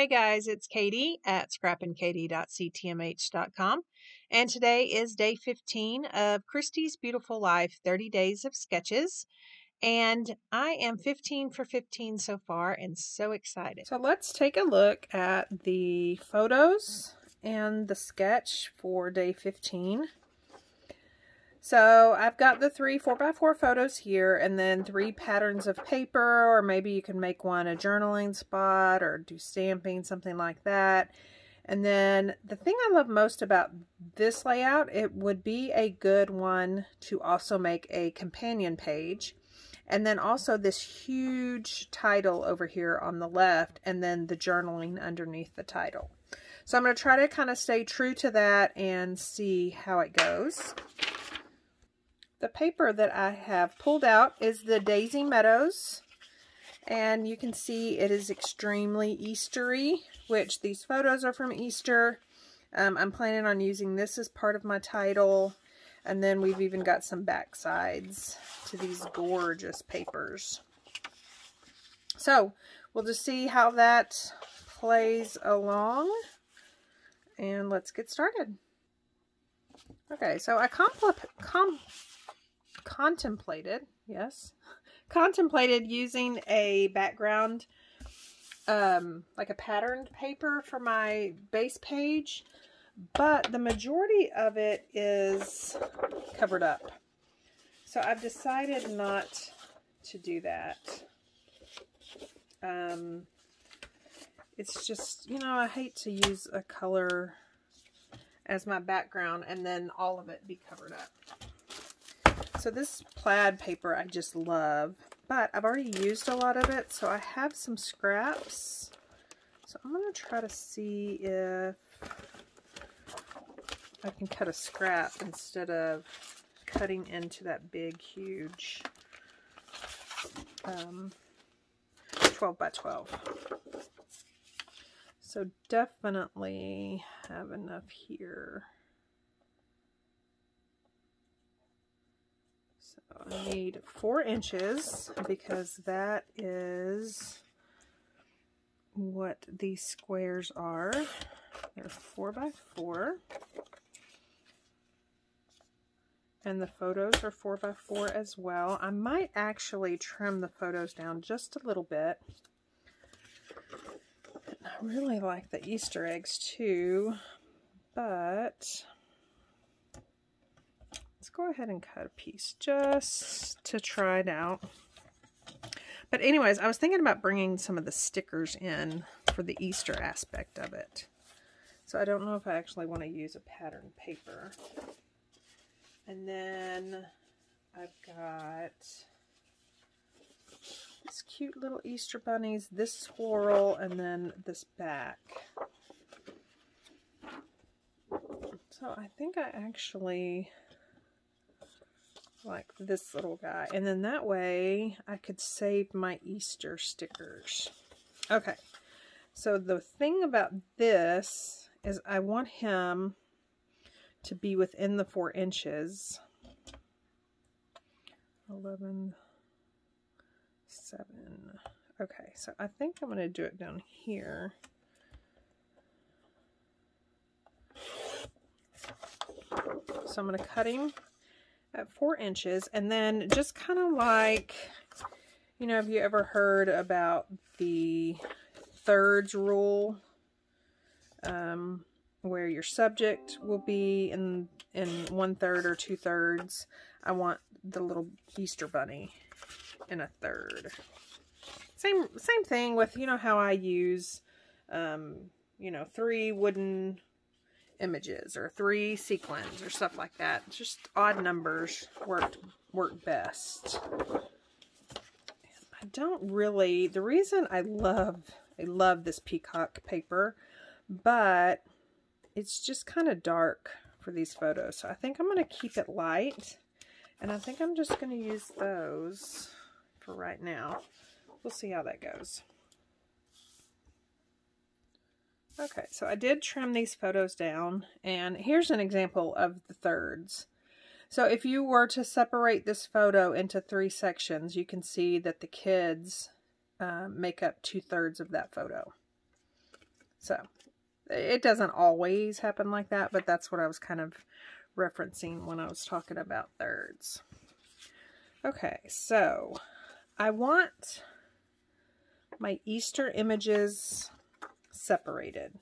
Hey guys, it's Katy at scrappinkaty.ctmh.com and today is day 15 of Christy's Beautiful Life 30 Days of Sketches and I am 15 for 15 so far and so excited. So let's take a look at the photos and the sketch for day 15. So I've got the three 4x4 photos here and then three patterns of paper or maybe you can make one a journaling spot or do stamping, something like that. And then the thing I love most about this layout, it would be a good one to also make a companion page. And then also this huge title over here on the left and then the journaling underneath the title. So I'm going to try to kind of stay true to that and see how it goes. The paper that I have pulled out is the Daisy Meadows. And you can see it is extremely Eastery, which these photos are from Easter. Um, I'm planning on using this as part of my title. And then we've even got some back sides to these gorgeous papers. So, we'll just see how that plays along. And let's get started. Okay, so I compl com contemplated, yes, contemplated using a background, um, like a patterned paper for my base page, but the majority of it is covered up. So I've decided not to do that. Um, it's just, you know, I hate to use a color as my background and then all of it be covered up. So this plaid paper I just love, but I've already used a lot of it, so I have some scraps. So I'm going to try to see if I can cut a scrap instead of cutting into that big, huge um, 12 by 12. So definitely have enough here. I need four inches because that is what these squares are. They're four by four. And the photos are four by four as well. I might actually trim the photos down just a little bit. I really like the Easter eggs too, but go ahead and cut a piece just to try it out. But anyways, I was thinking about bringing some of the stickers in for the Easter aspect of it. So I don't know if I actually want to use a pattern paper. And then I've got these cute little Easter bunnies, this swirl, and then this back. So I think I actually like this little guy. And then that way I could save my Easter stickers. Okay, so the thing about this is I want him to be within the four inches. 11, 7. Okay, so I think I'm going to do it down here. So I'm going to cut him at four inches. And then just kind of like, you know, have you ever heard about the thirds rule? Um, where your subject will be in, in one third or two thirds. I want the little Easter bunny in a third. Same, same thing with, you know, how I use, um, you know, three wooden images or three sequins or stuff like that. Just odd numbers worked work best. I don't really, the reason I love, I love this peacock paper, but it's just kind of dark for these photos. So I think I'm going to keep it light. And I think I'm just going to use those for right now. We'll see how that goes. Okay, so I did trim these photos down, and here's an example of the thirds. So if you were to separate this photo into three sections, you can see that the kids uh, make up two-thirds of that photo. So it doesn't always happen like that, but that's what I was kind of referencing when I was talking about thirds. Okay, so I want my Easter images separated.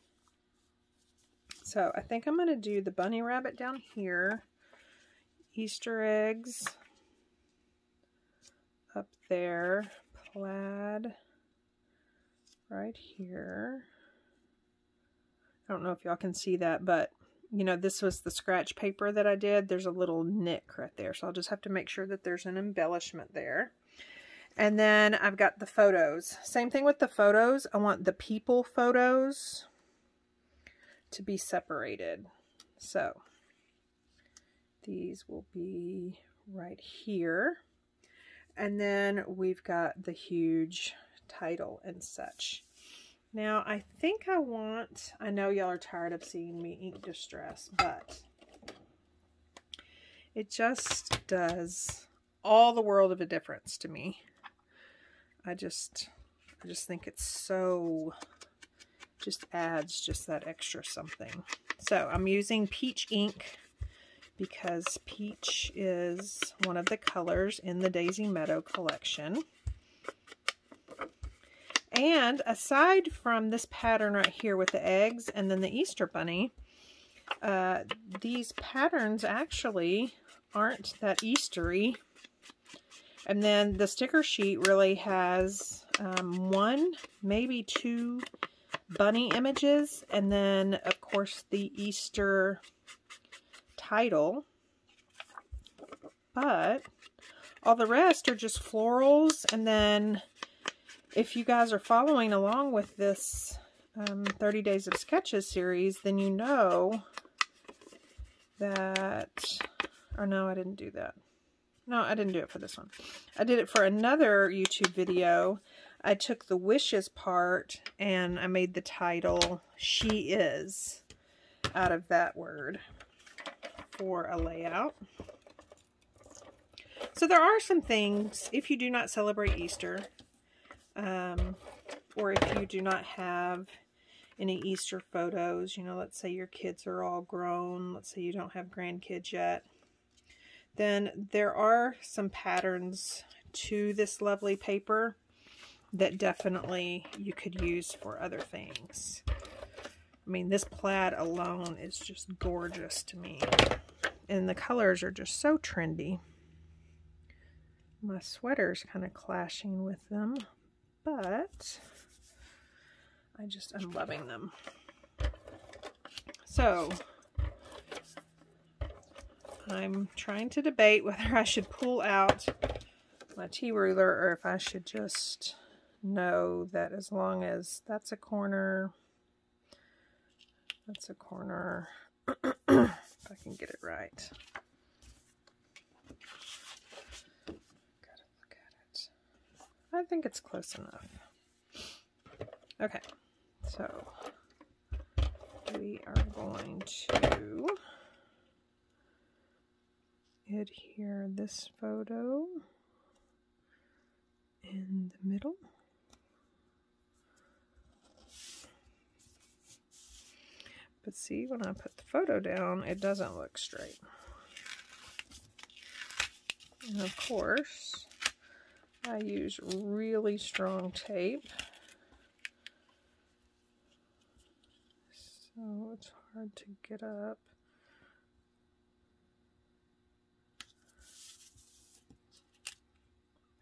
So I think I'm going to do the bunny rabbit down here, Easter eggs up there, plaid right here. I don't know if y'all can see that, but you know, this was the scratch paper that I did. There's a little nick right there. So I'll just have to make sure that there's an embellishment there. And then I've got the photos. Same thing with the photos. I want the people photos to be separated. So these will be right here. And then we've got the huge title and such. Now, I think I want, I know y'all are tired of seeing me ink distress, but it just does all the world of a difference to me. I just, I just think it's so, just adds just that extra something. So I'm using peach ink because peach is one of the colors in the Daisy Meadow collection. And aside from this pattern right here with the eggs and then the Easter Bunny, uh, these patterns actually aren't that Eastery. And then the sticker sheet really has um, one, maybe two bunny images. And then, of course, the Easter title. But all the rest are just florals and then if you guys are following along with this um, 30 Days of Sketches series, then you know that, oh no, I didn't do that. No, I didn't do it for this one. I did it for another YouTube video. I took the wishes part and I made the title She Is out of that word for a layout. So there are some things, if you do not celebrate Easter, um, or if you do not have any Easter photos, you know, let's say your kids are all grown, let's say you don't have grandkids yet, then there are some patterns to this lovely paper that definitely you could use for other things. I mean, this plaid alone is just gorgeous to me. And the colors are just so trendy. My sweater's kind of clashing with them but I just am loving them. So I'm trying to debate whether I should pull out my T ruler or if I should just know that as long as that's a corner, that's a corner, if I can get it right. Gotta look at it. I think it's close enough. Okay, so we are going to adhere this photo in the middle. But see, when I put the photo down, it doesn't look straight. And of course, I use really strong tape. So it's hard to get up.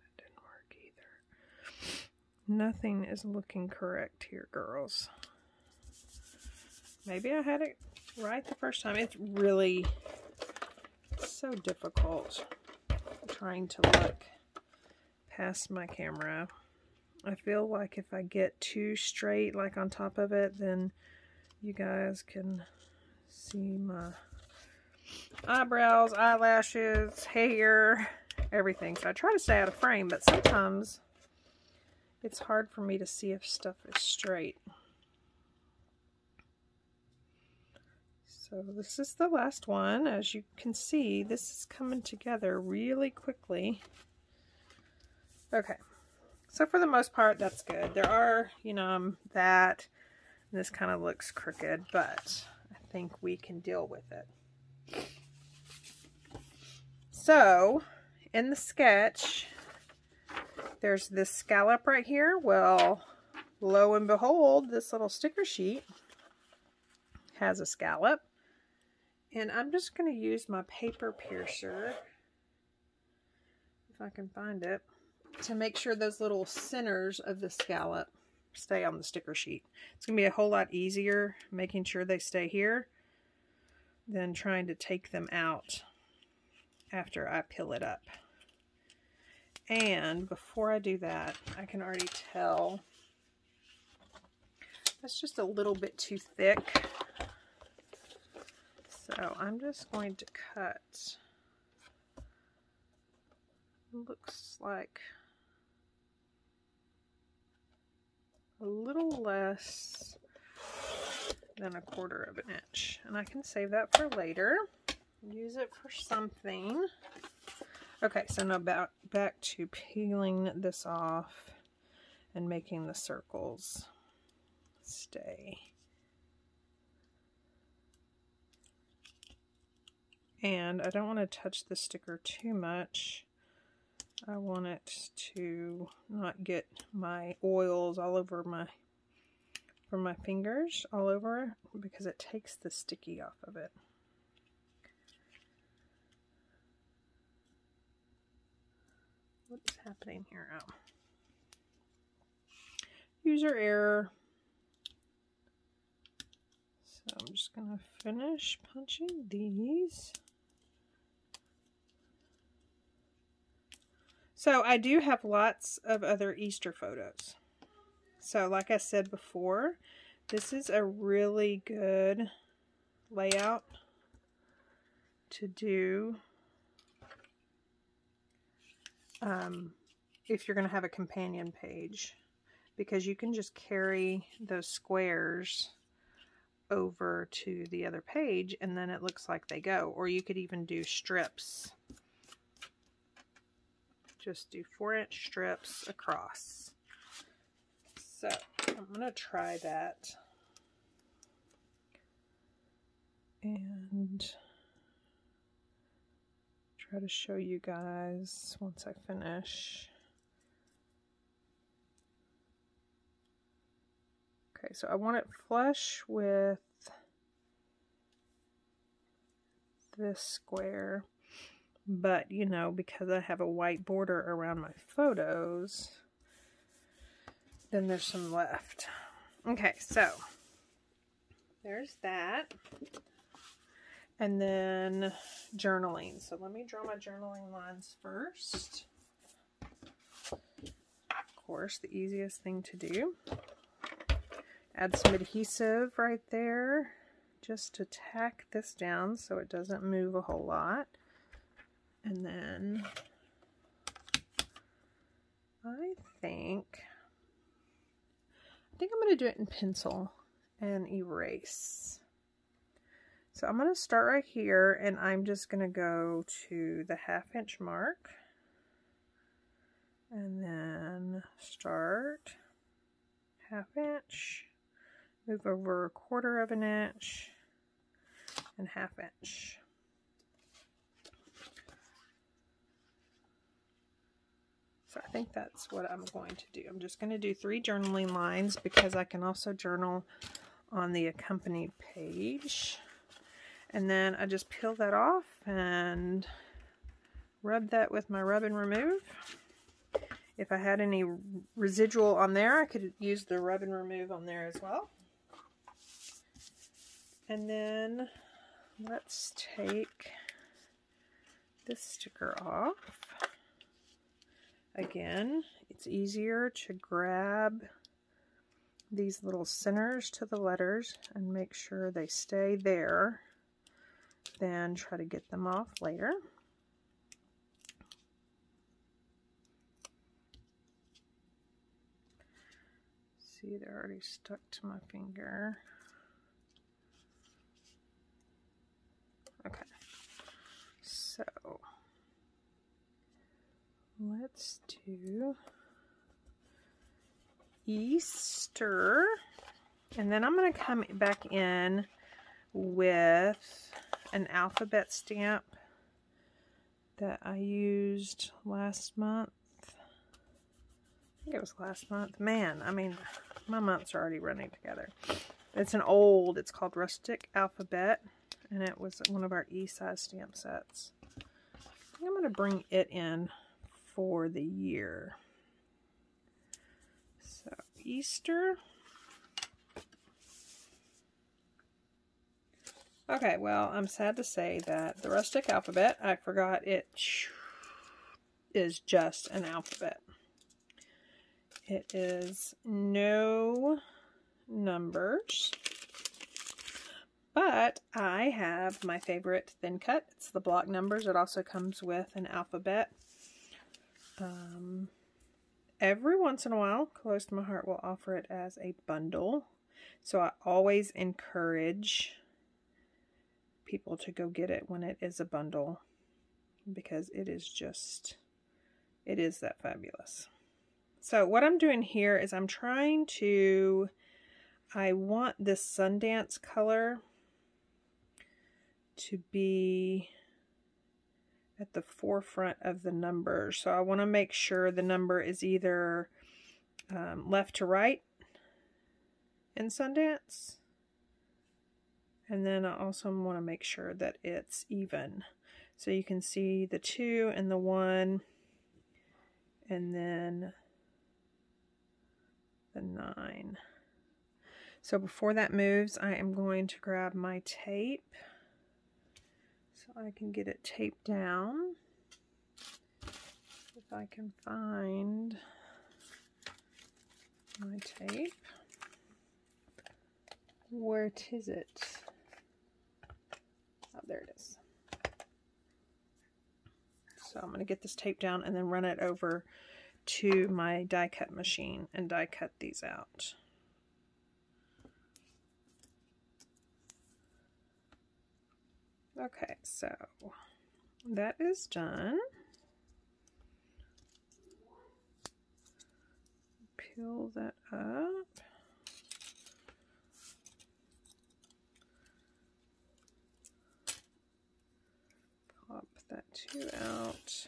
That didn't work either. Nothing is looking correct here, girls. Maybe I had it right the first time. It's really so difficult trying to look past my camera. I feel like if I get too straight like on top of it, then you guys can see my eyebrows, eyelashes, hair, everything. So I try to stay out of frame, but sometimes it's hard for me to see if stuff is straight. So this is the last one. As you can see, this is coming together really quickly. Okay, so for the most part, that's good. There are, you know, um, that This kind of looks crooked, but I think we can deal with it. So, in the sketch, there's this scallop right here. Well, lo and behold, this little sticker sheet has a scallop. And I'm just going to use my paper piercer, if I can find it, to make sure those little centers of the scallop stay on the sticker sheet. It's going to be a whole lot easier making sure they stay here than trying to take them out after I peel it up. And before I do that, I can already tell that's just a little bit too thick. So I'm just going to cut, looks like a little less than a quarter of an inch. And I can save that for later. Use it for something. Okay, so now back, back to peeling this off and making the circles stay. And I don't want to touch the sticker too much I want it to not get my oils all over my from my fingers all over because it takes the sticky off of it. What's happening here? Oh. User error. So I'm just going to finish punching these. So I do have lots of other Easter photos. So like I said before, this is a really good layout to do um, if you're going to have a companion page because you can just carry those squares over to the other page and then it looks like they go or you could even do strips just do four inch strips across. So I'm going to try that. And try to show you guys once I finish. Okay, so I want it flush with this square. But, you know, because I have a white border around my photos, then there's some left. Okay, so there's that. And then journaling. So let me draw my journaling lines first. Of course, the easiest thing to do. Add some adhesive right there just to tack this down so it doesn't move a whole lot. And then I think, I think I'm going to do it in pencil and erase. So I'm going to start right here and I'm just going to go to the half inch mark and then start half inch, move over a quarter of an inch and half inch. So I think that's what I'm going to do. I'm just going to do three journaling lines because I can also journal on the accompanied page. And then I just peel that off and rub that with my rub and remove. If I had any residual on there, I could use the rub and remove on there as well. And then let's take this sticker off. Again, it's easier to grab these little centers to the letters and make sure they stay there than try to get them off later. See, they're already stuck to my finger. Okay, so let's do Easter. And then I'm going to come back in with an alphabet stamp that I used last month. I think it was last month. Man, I mean, my months are already running together. It's an old, it's called Rustic Alphabet, and it was one of our E-size stamp sets. I'm going to bring it in for the year. So, Easter. Okay, well, I'm sad to say that the rustic alphabet, I forgot it is just an alphabet. It is no numbers, but I have my favorite thin cut. It's the block numbers. It also comes with an alphabet. Um, every once in a while, Close to My Heart will offer it as a bundle. So I always encourage people to go get it when it is a bundle because it is just, it is that fabulous. So what I'm doing here is I'm trying to, I want this Sundance color to be at the forefront of the number. So I want to make sure the number is either um, left to right in Sundance and then I also want to make sure that it's even. So you can see the 2 and the 1 and then the 9. So before that moves, I am going to grab my tape so I can get it taped down. If I can find my tape. Where is it? Oh, there it is. So I'm going to get this tape down and then run it over to my die cut machine and die cut these out. Okay, so that is done. Peel that up. that two out.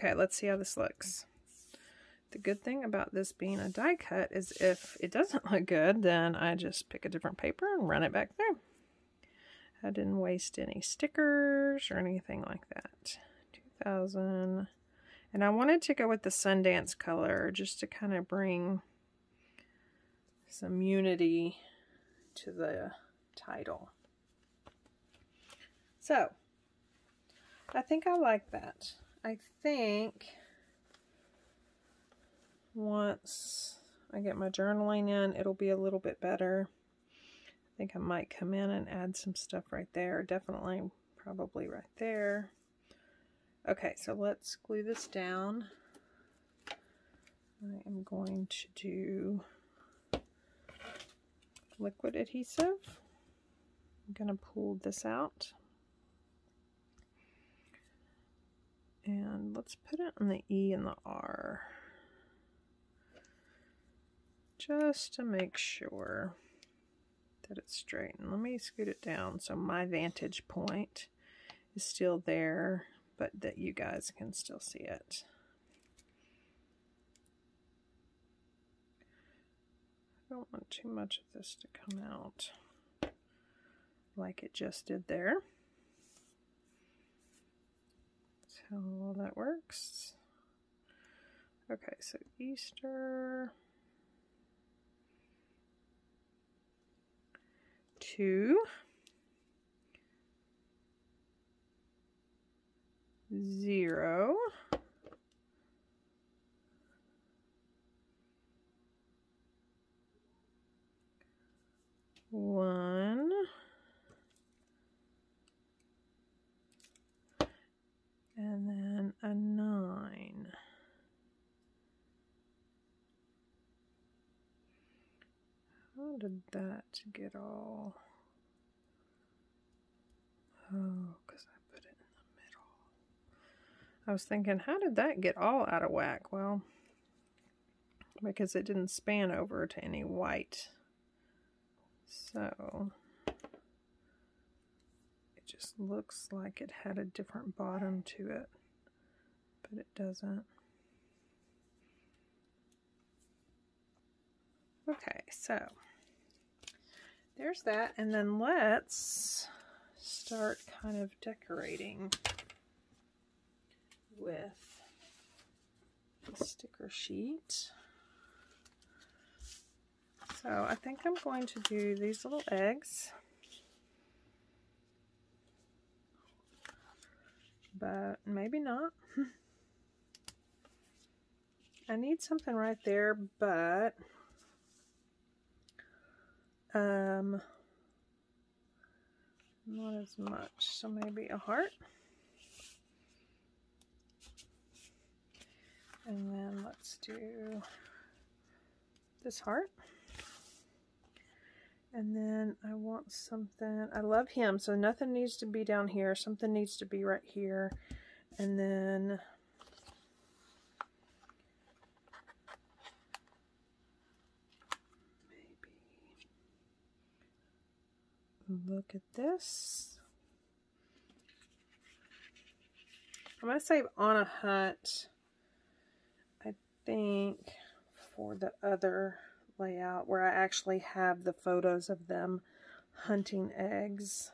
Okay, let's see how this looks. The good thing about this being a die cut is if it doesn't look good, then I just pick a different paper and run it back through. I didn't waste any stickers or anything like that. 2000. And I wanted to go with the Sundance color just to kind of bring some unity to the title. So, I think I like that. I think once I get my journaling in, it'll be a little bit better. I think I might come in and add some stuff right there. Definitely, probably right there. Okay, so let's glue this down. I am going to do liquid adhesive. I'm going to pull this out. And let's put it on the E and the R. Just to make sure that it's straight. And let me scoot it down so my vantage point is still there, but that you guys can still see it. I don't want too much of this to come out like it just did there how that works. Okay, so Easter. Two. Zero. One. And then a 9. How did that get all... Oh, because I put it in the middle. I was thinking, how did that get all out of whack? Well, because it didn't span over to any white. So just looks like it had a different bottom to it, but it doesn't. Okay, so there's that. And then let's start kind of decorating with the sticker sheet. So I think I'm going to do these little eggs. But maybe not. I need something right there, but um, not as much. So maybe a heart. And then let's do this heart. And then I want something, I love him, so nothing needs to be down here. Something needs to be right here. And then maybe look at this. I'm going to save on a hut, I think, for the other layout where I actually have the photos of them hunting eggs.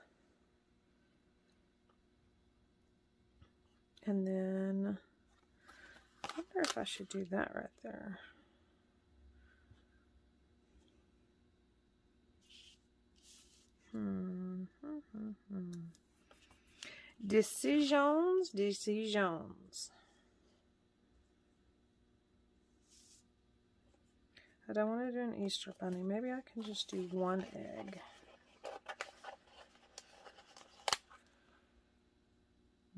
And then I wonder if I should do that right there. Hmm. hmm, hmm, hmm. Decisions, decisions. I don't want to do an Easter bunny. Maybe I can just do one egg.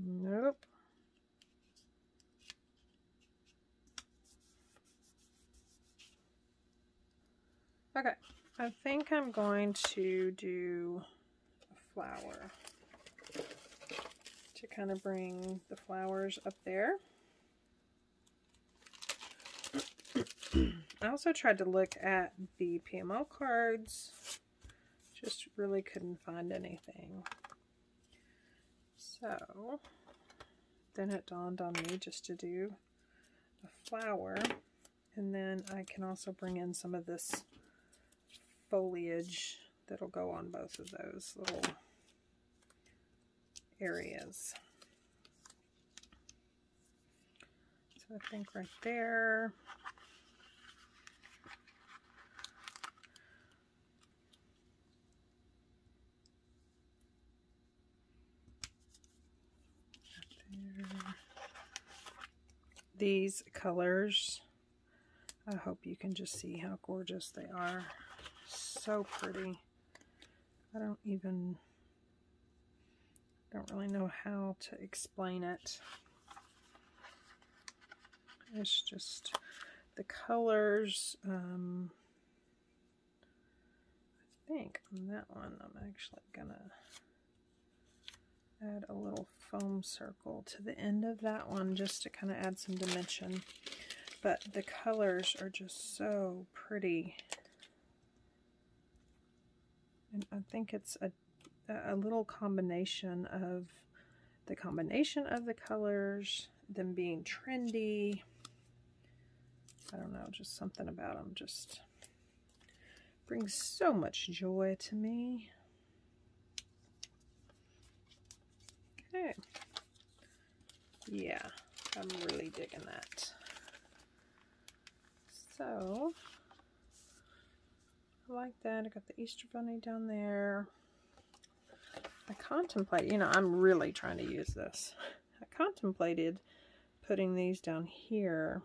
Nope. Okay, I think I'm going to do a flower to kind of bring the flowers up there. I also tried to look at the PML cards. Just really couldn't find anything. So, then it dawned on me just to do a flower. And then I can also bring in some of this foliage that'll go on both of those little areas. So I think right there. These colors, I hope you can just see how gorgeous they are. So pretty. I don't even don't really know how to explain it. It's just the colors. Um, I think on that one I'm actually gonna add a little foam circle to the end of that one just to kind of add some dimension. But the colors are just so pretty. And I think it's a a little combination of the combination of the colors, them being trendy. I don't know, just something about them just brings so much joy to me. Yeah, I'm really digging that. So, I like that. I got the Easter Bunny down there. I contemplate, you know, I'm really trying to use this. I contemplated putting these down here,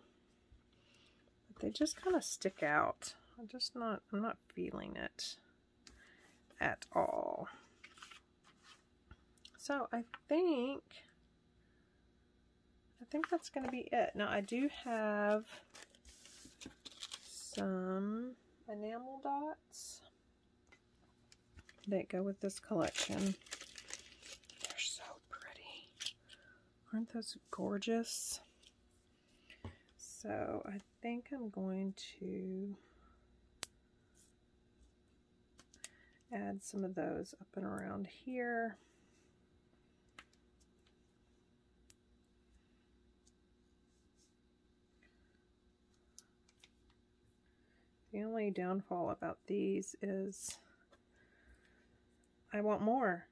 but they just kind of stick out. I'm just not, I'm not feeling it at all. So I think, I think that's going to be it. Now I do have some enamel dots that go with this collection. They're so pretty. Aren't those gorgeous? So I think I'm going to add some of those up and around here. The only downfall about these is I want more.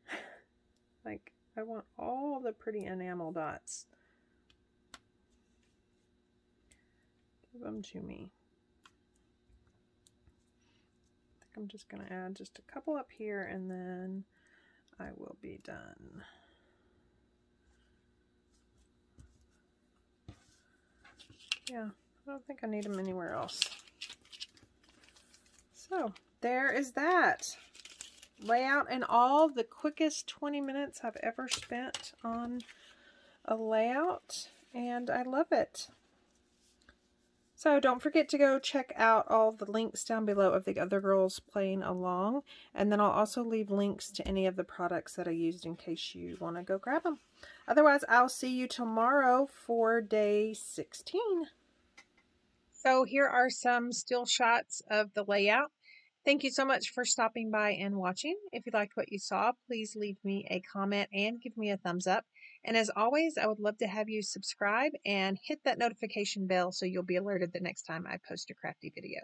like, I want all the pretty enamel dots. Give them to me. I think I'm just going to add just a couple up here and then I will be done. Yeah, I don't think I need them anywhere else. So there is that layout and all the quickest 20 minutes I've ever spent on a layout and I love it. So don't forget to go check out all the links down below of the other girls playing along. And then I'll also leave links to any of the products that I used in case you want to go grab them. Otherwise, I'll see you tomorrow for day 16. So here are some still shots of the layout. Thank you so much for stopping by and watching. If you liked what you saw, please leave me a comment and give me a thumbs up. And as always, I would love to have you subscribe and hit that notification bell so you'll be alerted the next time I post a crafty video.